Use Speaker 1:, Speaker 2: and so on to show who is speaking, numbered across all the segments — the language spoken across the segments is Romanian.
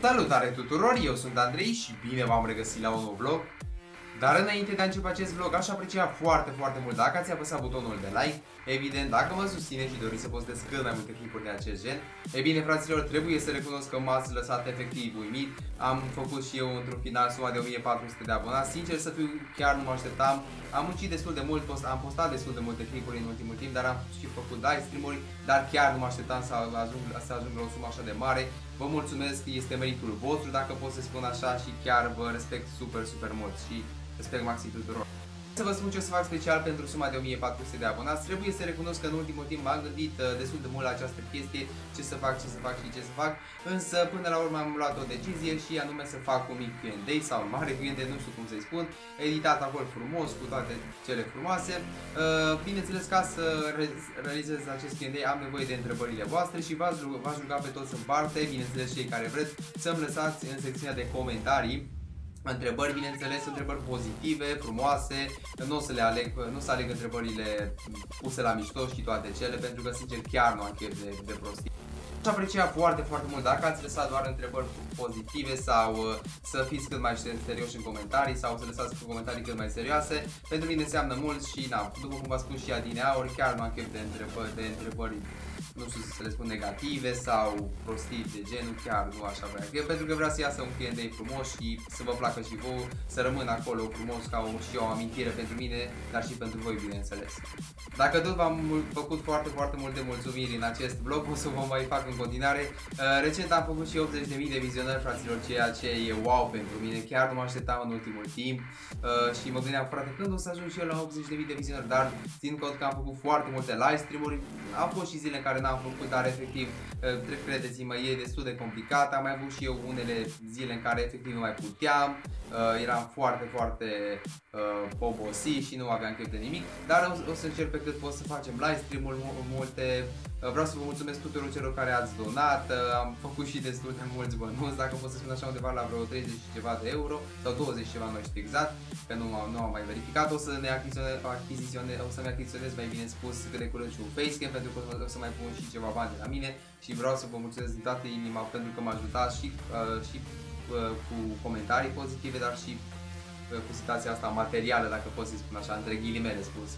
Speaker 1: Salutare tuturor, eu sunt Andrei și bine v-am regăsit la un nou vlog. Dar înainte de a începe acest vlog, aș aprecia foarte, foarte mult dacă ați apăsat butonul de like, evident, dacă mă susțineți și doriți să postez cât mai multe clipuri de acest gen. E bine, fraților, trebuie să recunosc că m-ați lăsat efectiv uimit. Am făcut și eu într-un final suma de 1400 de abonați. Sincer să fiu, chiar nu mă așteptam. Am muncit destul de mult, post, am postat destul de multe clipuri în ultimul timp, dar am și făcut live stream-uri, dar chiar nu mă așteptam să ajung, să ajung la o sumă așa de mare. Vă mulțumesc, este meritul vostru, dacă pot să spun așa și chiar vă respect super, super mult și respect maxim tuturor. Să vă spun ce o să fac special pentru suma de 1400 de abonați. Trebuie să recunosc că în ultimul timp m-am gândit uh, destul de mult la această chestie, ce să fac, ce să fac și ce să fac, însă până la urmă am luat o decizie și anume să fac un mic Q&A sau un mare Q&A, nu știu cum să-i spun, editat acolo frumos, cu toate cele frumoase. Uh, bineînțeles, ca să realizez acest Q&A am nevoie de întrebările voastre și v-aș ruga pe toți în parte, bineînțeles cei care vreți, să-mi lăsați în secțiunea de comentarii întrebări, bineînțeles, întrebări pozitive, frumoase, nu o să le aleg, nu să aleg întrebările puse la mișto și toate cele, pentru că, sincer, chiar nu am chef de, de prostii. Aș aprecia foarte, foarte mult dacă ați lăsat doar întrebări pozitive sau uh, să fiți cât mai serioși în comentarii sau să lăsați comentarii cât mai serioase. Pentru mine înseamnă mult și, na, după cum v-am spus și adineauri, chiar nu am chef de întrebări, de întrebări nu știu să le spun negative sau prostii de genul, chiar nu așa vrea. Eu, pentru că vreau să iasă un Q&A frumos și să vă placă și vouă, să rămână acolo frumos ca o, și o amintire pentru mine, dar și pentru voi, bineînțeles. Dacă tot v-am făcut foarte, foarte multe mulțumiri în acest vlog, o să vă mai fac în continuare. Uh, recent am făcut și 80.000 de vizionări, fraților, ceea ce e wow pentru mine. Chiar nu mă așteptam în ultimul timp uh, și mă gândeam, frate, când o să ajung și eu la 80.000 de vizionări, dar țin cont că am făcut foarte multe live stream-uri, au fost și zile în care n-am făcut, dar efectiv, uh, credeți-mă, e destul de complicat. Am mai avut și eu unele zile în care efectiv nu mai puteam, uh, eram foarte, foarte uh, obosit și nu aveam chef de nimic, dar o, o să încerc pe cât pot să facem live stream-uri multe. Uh, vreau să vă mulțumesc tuturor celor care ați donat, uh, am făcut și destul de mulți bănuți, dacă pot să spun așa undeva la vreo 30 și ceva de euro sau 20 ceva, nu știu exact, că nu, nu am mai verificat. O să ne achiziționez, o să-mi achiziționez mai bine spus cât de curând și un facecam pentru că o să mai pun și ceva bani de la mine și vreau să vă mulțumesc din toată inima pentru că m-a ajutat și, uh, și uh, cu comentarii pozitive, dar și uh, cu situația asta materială, dacă pot să spun așa, între ghilimele spus.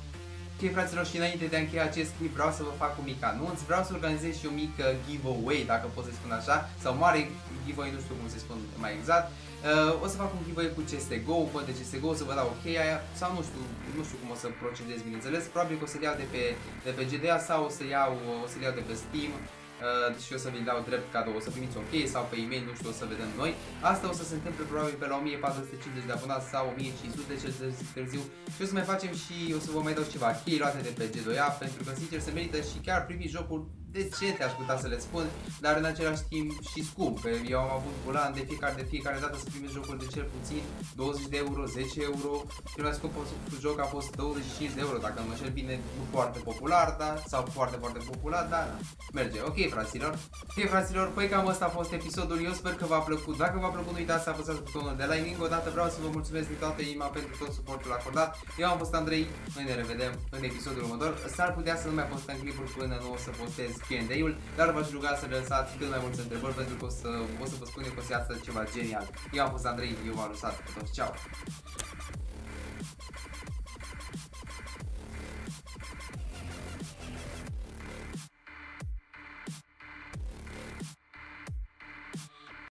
Speaker 1: Ok, fraților, și înainte de a încheia acest clip, vreau să vă fac un mic anunț, vreau să organizez și o mică giveaway, dacă pot să spun așa, sau mare giveaway, nu știu cum se spun mai exact. Uh, o să fac un giveaway cu CSGO, un cod de CSGO, o să vă dau ok aia, sau nu știu, nu știu cum o să procedez, bineînțeles, probabil că o să-l iau de pe, de pe GDA sau o să iau, o să iau de pe Steam, Uh, și o să vi dau drept cadou, o să primiți ok sau pe e-mail, nu știu, o să vedem noi. Asta o să se întâmple probabil pe la 1450 de abonați sau 1500 cel târziu și o să mai facem și o să vă mai dau ceva chei luate de pe G2A pentru că sincer se merită și chiar primi jocul decente aș putea să le spun, dar în același timp și scump, că eu am avut volan de fiecare, de fiecare dată să primesc jocuri de cel puțin 20 de euro, 10 euro, cel mai scump joc a fost 25 de euro, dacă nu mă bine, nu foarte popular, da, sau foarte, foarte popular, dar merge. Ok, fraților. Ok, fraților, păi cam asta a fost episodul, eu sper că v-a plăcut. Dacă v-a plăcut, nu uitați să apăsați butonul de like. Încă o dată vreau să vă mulțumesc din toată inima pentru tot suportul acordat. Eu am fost Andrei, noi ne revedem în episodul următor. S-ar putea să nu mai postăm clipuri până nu o să postez Q&A-ul, dar v-aș ruga să lăsați cât mai multe întrebări pentru că o să, o să vă spun eu că o să iasă ceva genial. Eu am fost Andrei, eu v-am lăsat. Ceau!